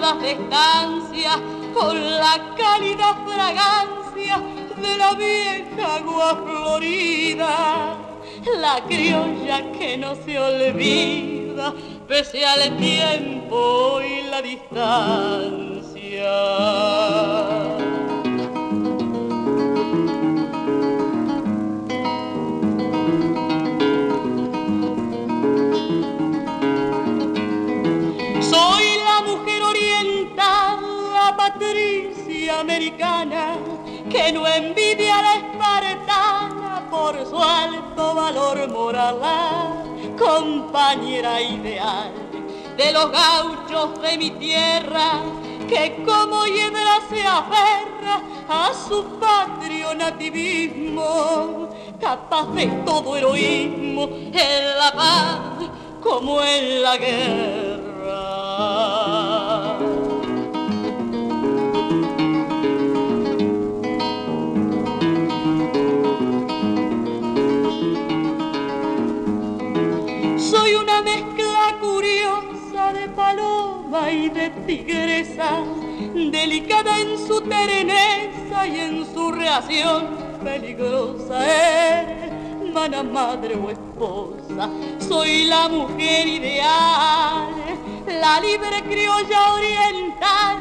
las pionadas de estancia con la cálida fragancia de la vieja agua florida, la criolla que no se olvida pese al tiempo y la distancia. Que no envidia la espartana por su alto valor moral, compañera ideal de los gauchos de mi tierra que como hiedra se aferra a su patrio nativismo, capaz de todo heroísmo en la paz como en la guerra. Tigresa, delicada en su tereneza y en su reacción peligrosa. Eres mana madre o esposa, soy la mujer ideal, la libre criolla oriental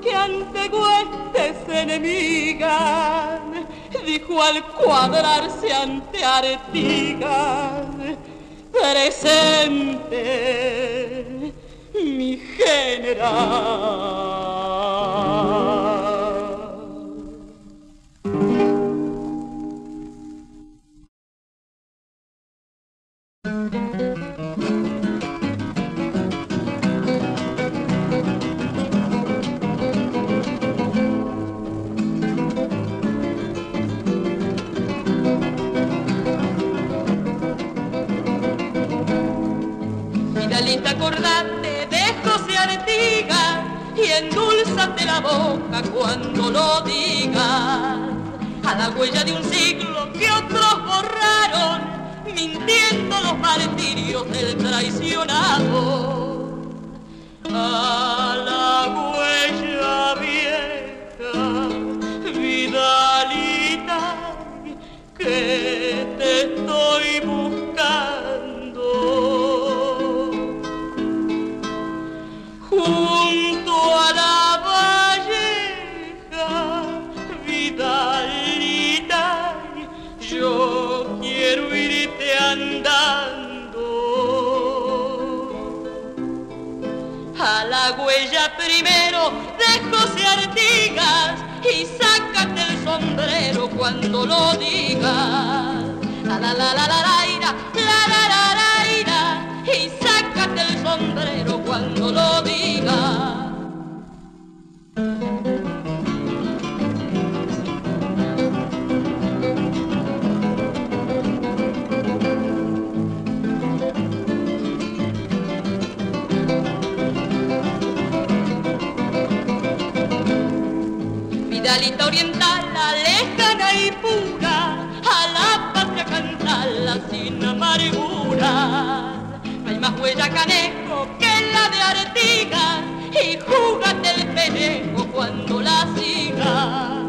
que ante huestes enemigas dijo al cuadrarse ante Artigas presente mi general. Finalista acordate endulzate la boca cuando lo digas. A la huella de un siglo que otros borraron, mintiendo los martirios del traicionado. A cuando lo digas. La la la la la la Vidalita oriental, la lejana y pura, a la patria cantarla sin amargura. No hay más huella canejo que de Artigas y júgate el penejo cuando la sigas.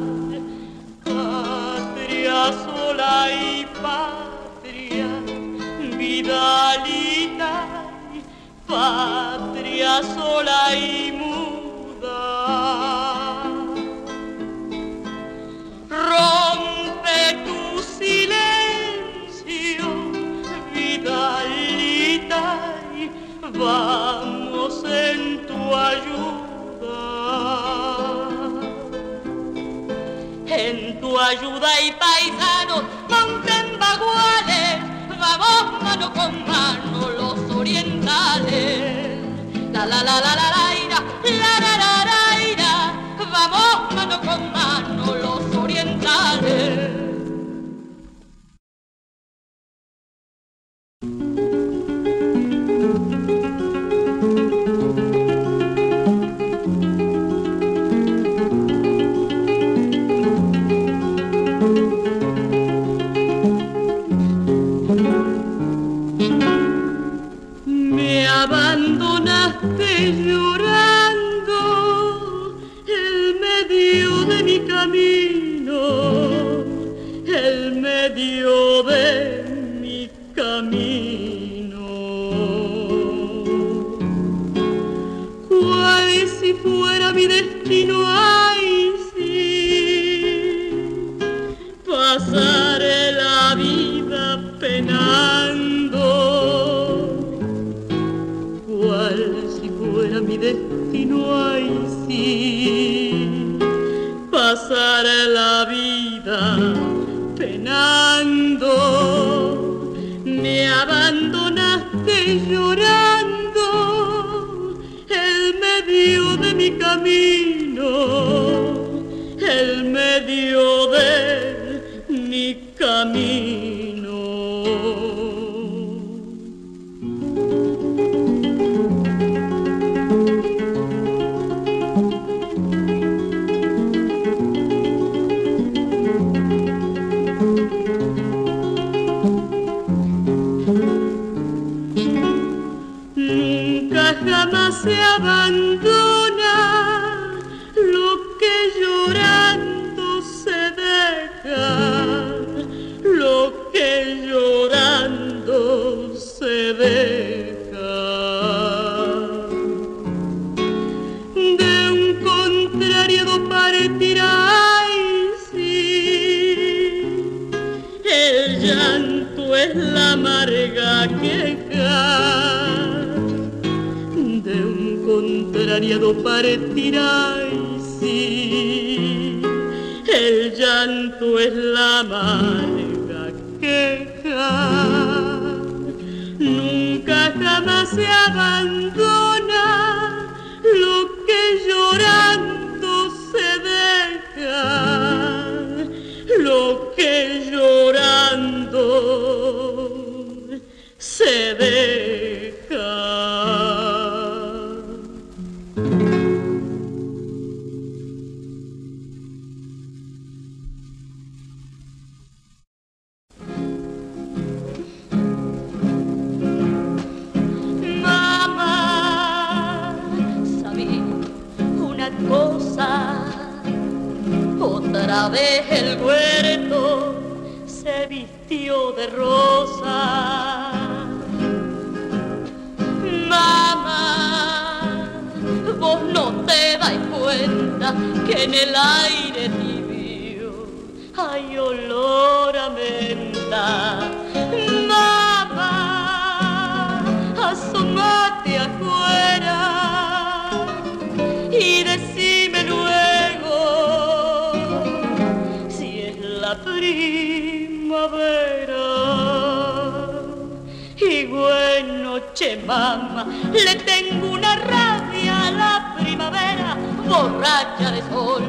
Patria sola y patria, vidalita, patria sola y. vamos en tu ayuda. En tu ayuda y paisanos, monten baguales, vamos mano con mano los orientales. La la la la la la ira, la la la la ira, vamos contrariado partirá el llanto es la amarga queja, nunca jamás se abandona de rosa. Mamá, vos no te das cuenta que en el aire tibio hay olor a menta. Mamá, le tengo una rabia a la primavera, borracha de sol.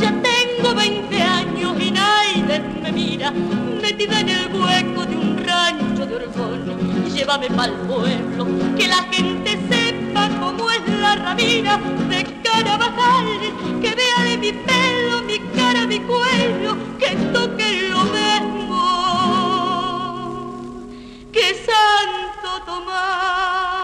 Ya tengo 20 años y nadie me mira, metida en el hueco de un rancho de Orgón. Llévame pa'l pueblo, que la gente sepa cómo es la rabina de Carabajal, que vea de mi pelo, mi cara, mi cuello, que toque lo mismo que Santo Tomás. cosa.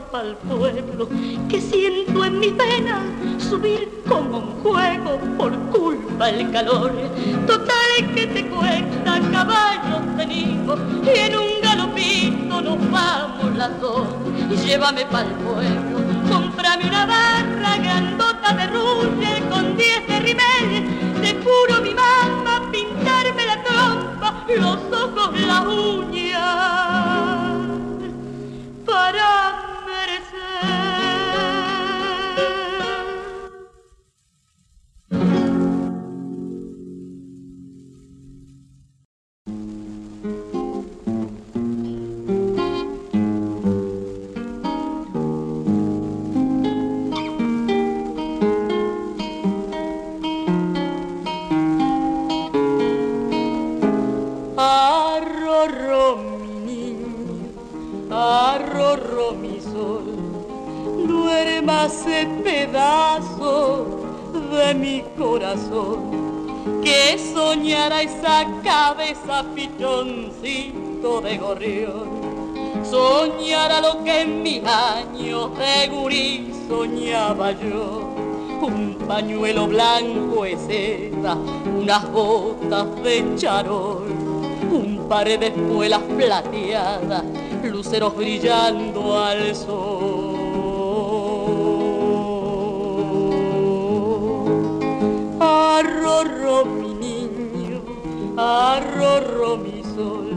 Llévame pa'l pueblo, que siento en mi pena subir como un juego por culpa el calor. Total que te cuesta caballos tenidos y en un galopito nos vamos las dos. Llévame pa'l pueblo, compra grandota de rulle con diez de rimel, de puro mi mamá pintarme la trompa, los ojos, la uña, de mi corazón que soñara esa cabeza pichoncito de gorrión. Soñara lo que en mis años de gurí soñaba yo un pañuelo blanco de seda unas botas de charol un par de espuelas plateadas luceros brillando al sol arrorro mi sol,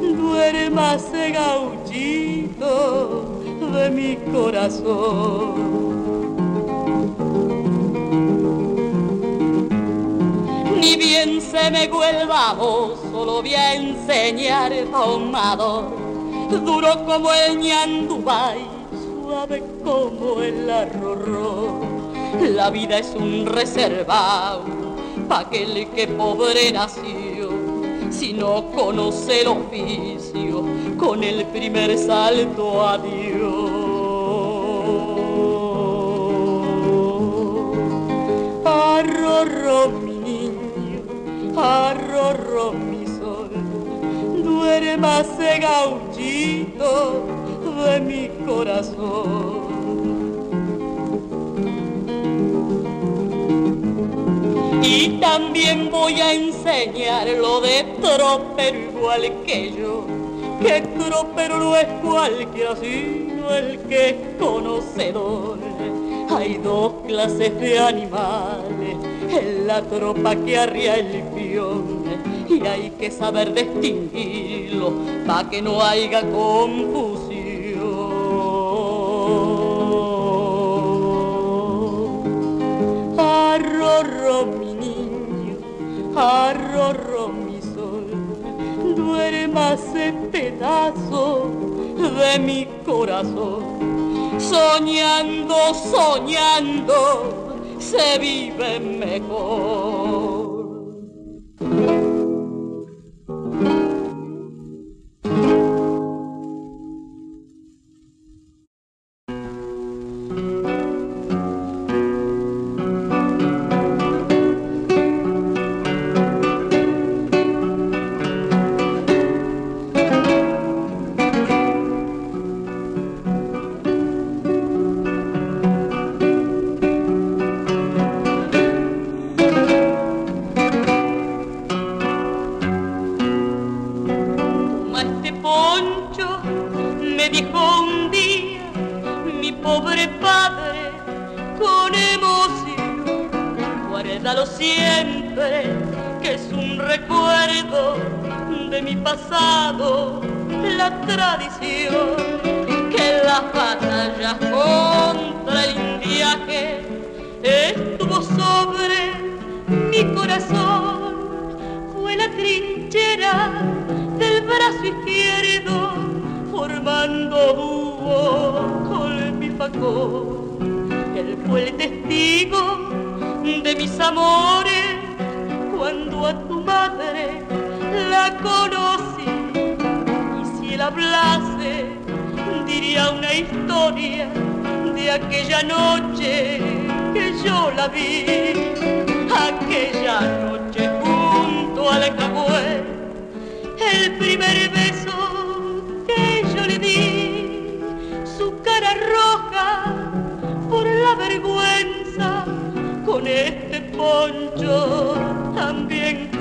duérmase gauchito de mi corazón. Ni bien se me vuelva voz, solo voy a enseñar tomador, duro como el ñandubay, suave como el arrorro la vida es un reservado pa' aquel que pobre nació. Si no conoce el oficio, con el primer salto adiós. Arrorro mi niño, arrorro mi sol, duerma ese gauchito de mi corazón. Y también voy a enseñar lo de tropero igual que yo, que tropero no es cualquiera sino el que es conocedor. Hay dos clases de animales en la tropa que arría el pion y hay que saber distinguirlo para que no haya confusión. Arrorro mi sol, duerma ese pedazo de mi corazón. Soñando, soñando, se vive mejor. tradición que en las batallas contra el indiaje estuvo sobre mi corazón. Fue la trinchera del brazo izquierdo formando hubo con mi facón. Él fue el testigo de mis amores cuando a tu madre la conocí él hablase, diría una historia de aquella noche que yo la vi, aquella noche junto al cabué, el primer beso que yo le di, su cara roja por la vergüenza con este poncho también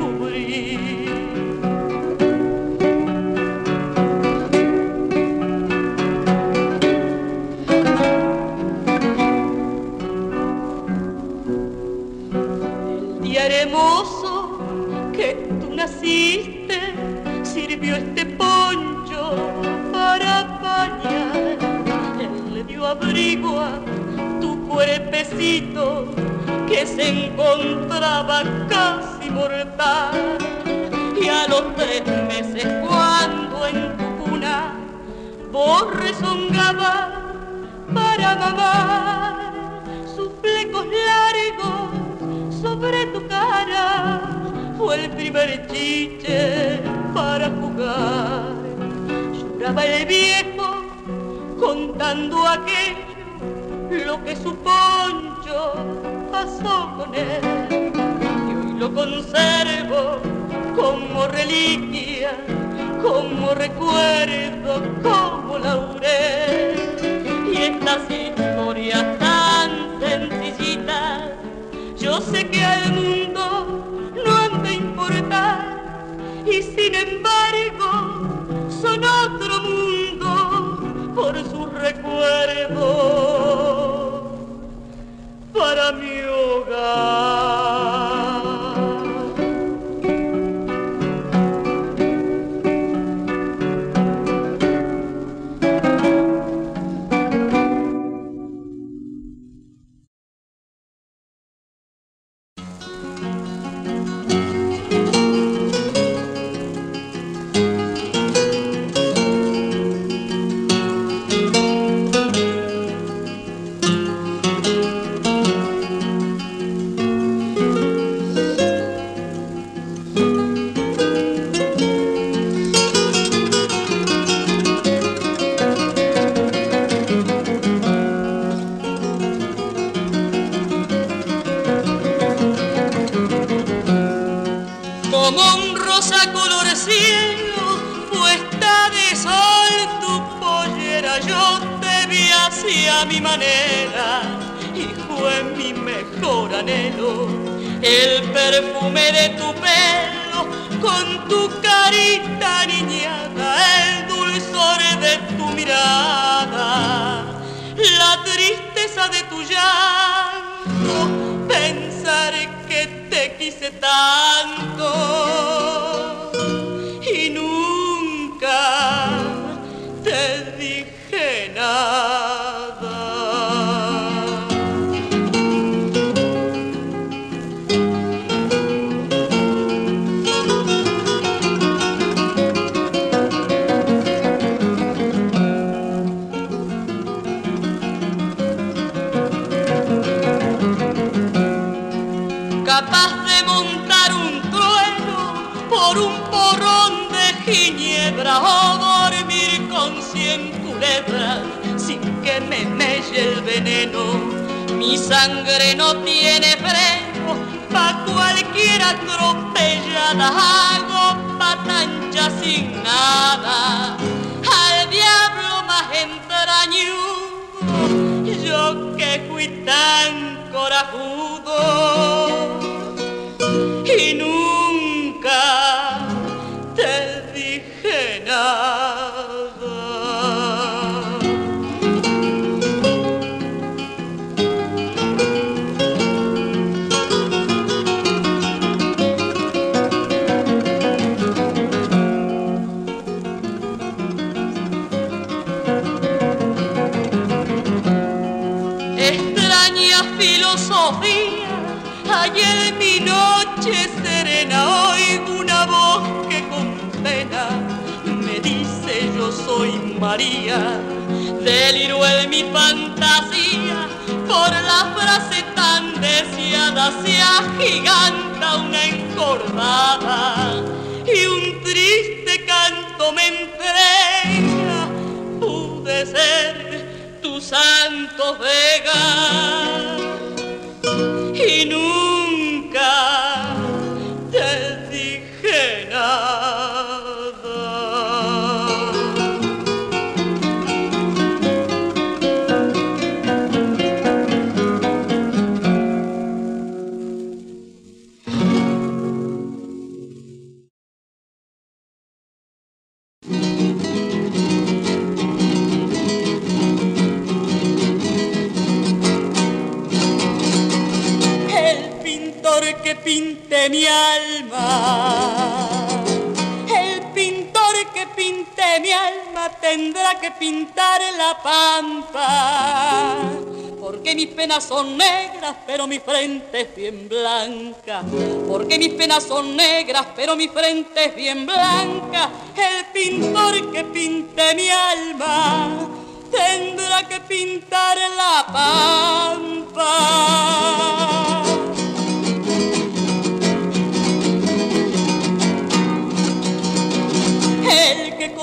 tu cuerpecito que se encontraba casi mortal. Y a los tres meses cuando en tu cuna vos rezongabas para mamar sus flecos largos sobre tu cara fue el primer chiche para jugar. Lloraba el viejo contando aquello, lo que su poncho pasó con él. Y hoy lo conservo como reliquia, como recuerdo, como laurel. Y estas historias tan sencillitas, yo sé que al mundo no han de importar. Y sin embargo, love. Y fue mi mejor anhelo, el perfume de tu pelo con tu carita niñada, el dulzor de tu mirada, la tristeza de tu llanto, pensar que te quise tanto por un porrón de ginebra o dormir con cien culebras sin que me melle el veneno. Mi sangre no tiene freno, pa' cualquier atropellada hago patancha sin nada. Al diablo más entrañudo, yo que fui tan corajudo soy María. Deliro en mi fantasía por la frase tan deseada se agiganta una encordada y un triste canto me entrega. Pude ser tu santo vega y nunca tendrá que pintar la pampa. Porque mis penas son negras, pero mi frente es bien blanca. Porque mis penas son negras, pero mi frente es bien blanca. El pintor que pinte mi alma tendrá que pintar la pampa.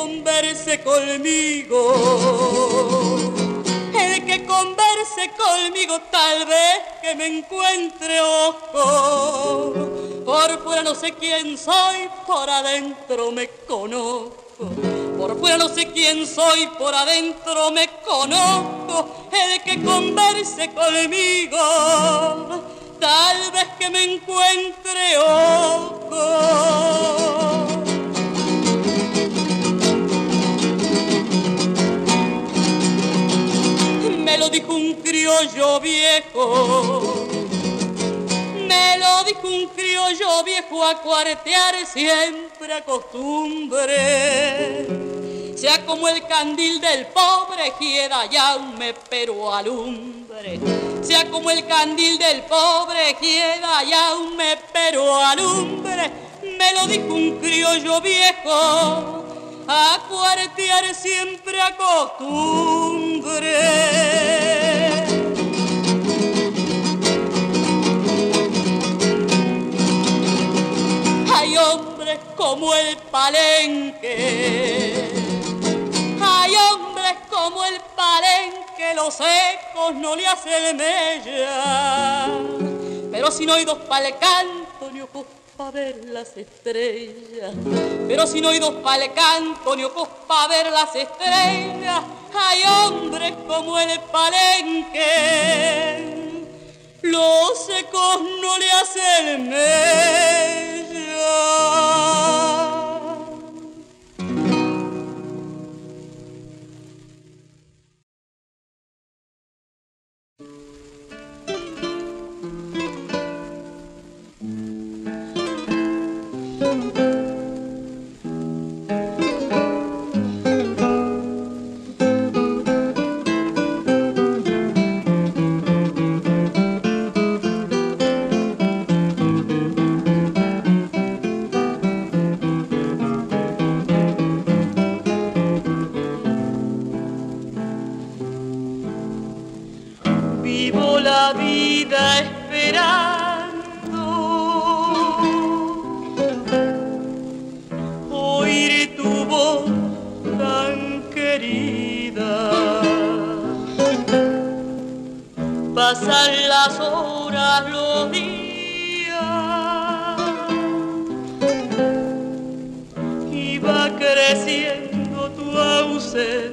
Converse conmigo, el que converse conmigo tal vez que me encuentre ojo. Por fuera no sé quién soy, por adentro me conozco. Por fuera no sé quién soy, por adentro me conozco. El que converse conmigo, tal vez que me encuentre ojo. Lo dijo un criollo viejo me lo dijo un criollo viejo a cuartear siempre a costumbre. Sea como el candil del pobre quiera me pero alumbre. Sea como el candil del pobre quiera me pero alumbre. Me lo dijo un criollo viejo a cuartear siempre a costumbre. Hay hombres como el palenque. Hay hombres como el palenque, los ecos no le hacen mella. Pero si no hay dos pa'l canto ni pa' ver las estrellas. Pero si no hay dos pa'l canto ni ojos pa' ver las estrellas. Hay hombres como el palenque los ecos no le você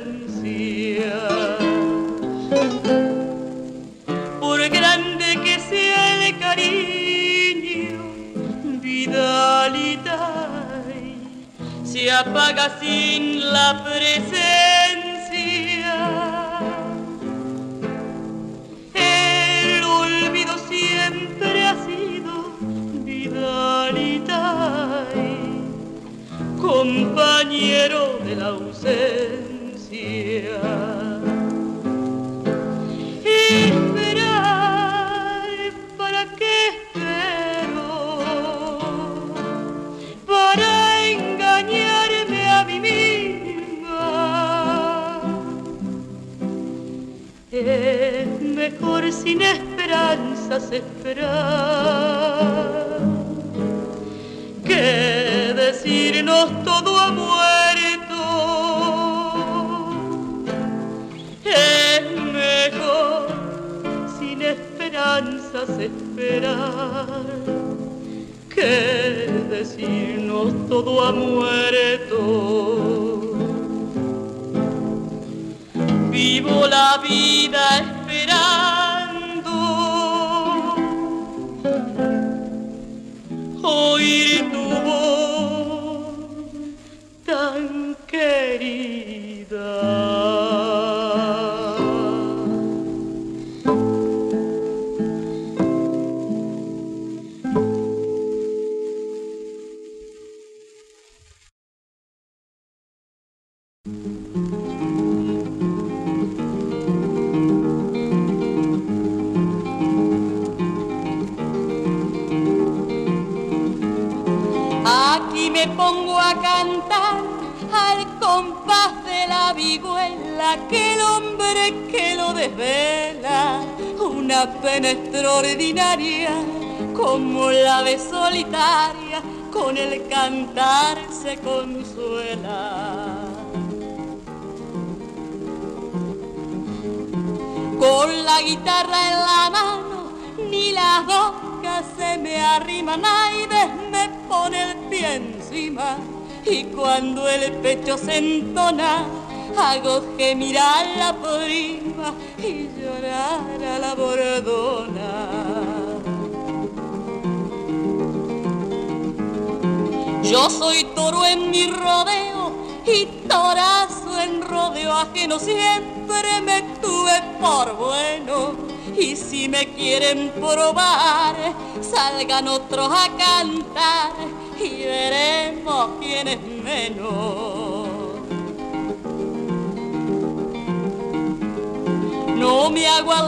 esperar que decirnos todo ha muerto. Vivo la vida. Vihuela que el hombre que lo desvela, una pena extraordinaria como la ave solitaria con el cantar se consuela. Con la guitarra en la mano, ni las bocas se me arriman, aire me pone el pie encima y cuando el pecho se entona, hago que mirar la prima y llorar a la bordona. Yo soy toro en mi rodeo y torazo en rodeo ajeno siempre me tuve por bueno. Y si me quieren probar, salgan otros a cantar y veremos quién es menos. No me hago de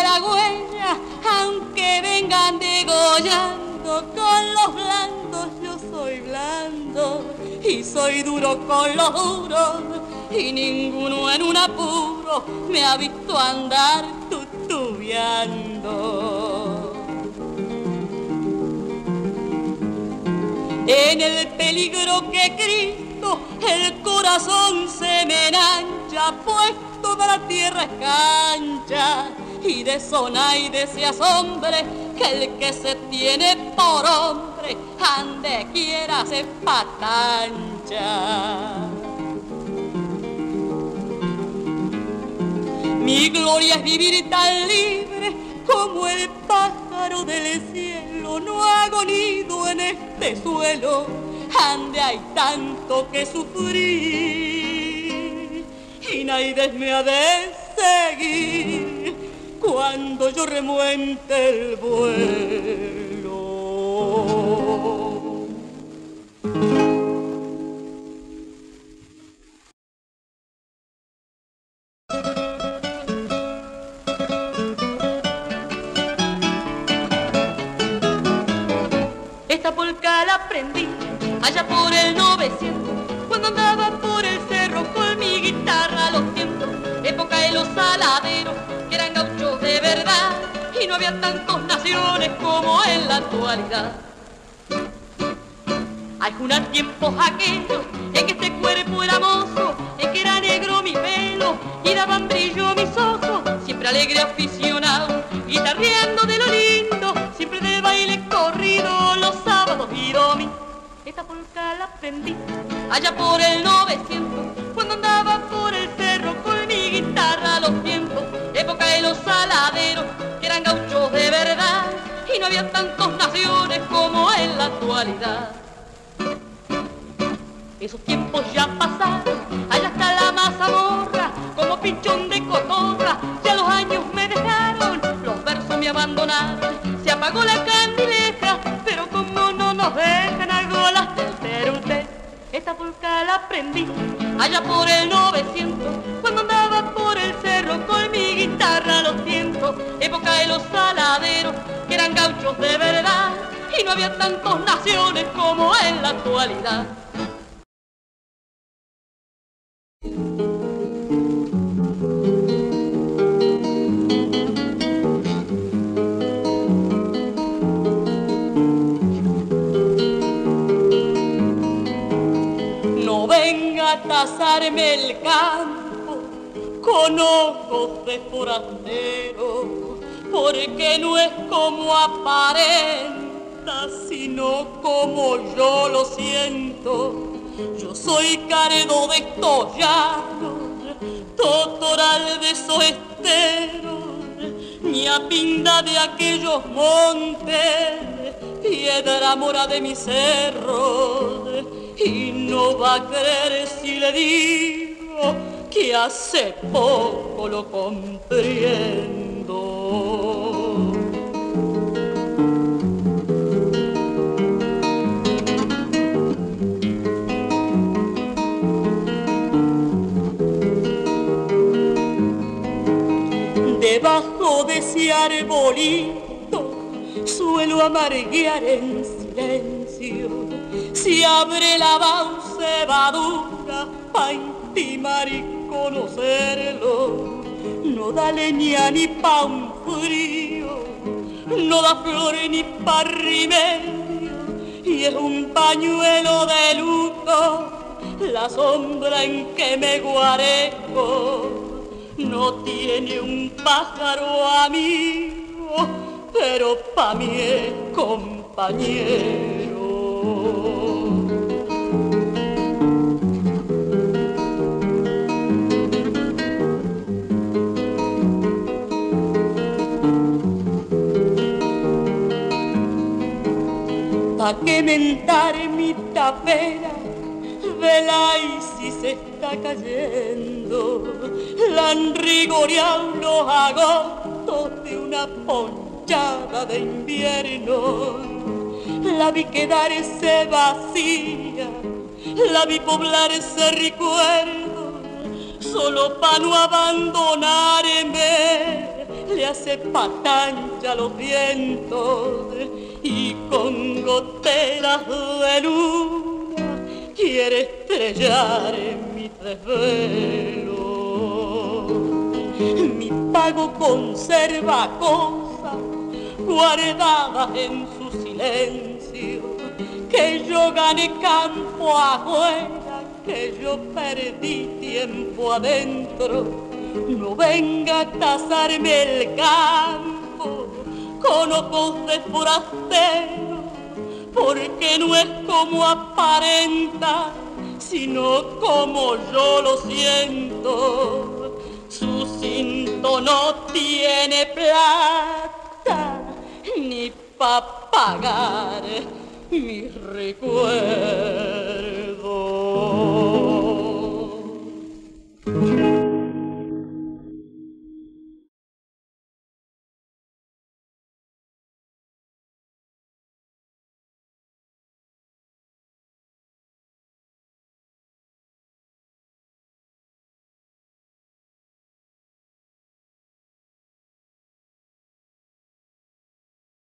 la huella, aunque vengan degollando con los blandos, yo soy blando y soy duro con los duros y ninguno en un apuro me ha visto andar tutubiando. En el peligro que Cristo el corazón se me enancha, pues toda la tierra es cancha y de zona y de ese hombre que el que se tiene por hombre ande quiera se patancha. Mi gloria es vivir tan libre como el pájaro del cielo, no hago nido en este suelo, ande hay tanto que sufrir y nadie me ha de seguir cuando yo remuente el vuelo. Esos tiempos ya pasaron, allá está la mazamorra, como pinchón de cotorra, ya los años me dejaron, los versos me abandonaron, se apagó la candileja, pero como no nos dejan algo las terute, esta polca la aprendí allá por el 900, cuando andaba por el cerro con mi guitarra los tiempos, época de los saladeros, que eran gauchos de verdad, y no había tantas naciones como en la actualidad. Tasarme el campo con ojos de forastero, porque no es como aparenta, sino como yo lo siento. Yo soy caredo de estos llanos, totoral de esos esteros, ñapinda de aquellos montes, piedra mora de mis cerros, y no va a creer si le digo que hace poco lo comprendo. Debajo de ese arbolito suelo amarguear en silencio. Se abre canela, cebadura, pa' intimar y conocerlo. No da leña ni pa' un frío, no da flores ni pa' remedio, y es un pañuelo de luto la sombra en que me guareco. No tiene un pájaro amigo, pero pa' mí es compañero. Pa' que mentar mi tapera. Si se está cayendo, la han rigoreado los agostos de una ponchada de invierno. La vi quedarse vacía, la vi poblarse recuerdo, solo para no abandonarme, le hace patancha los vientos y con goteras de luz quiere estrellar en mi desvelo. Mi pago conserva cosas guardadas en su silencio, que yo gané campo afuera, que yo perdí tiempo adentro. No venga a tasarme el campo con ojos de forastero porque no es como aparenta, sino como yo lo siento. Su cinto no tiene plata ni pa' pagar mis recuerdos.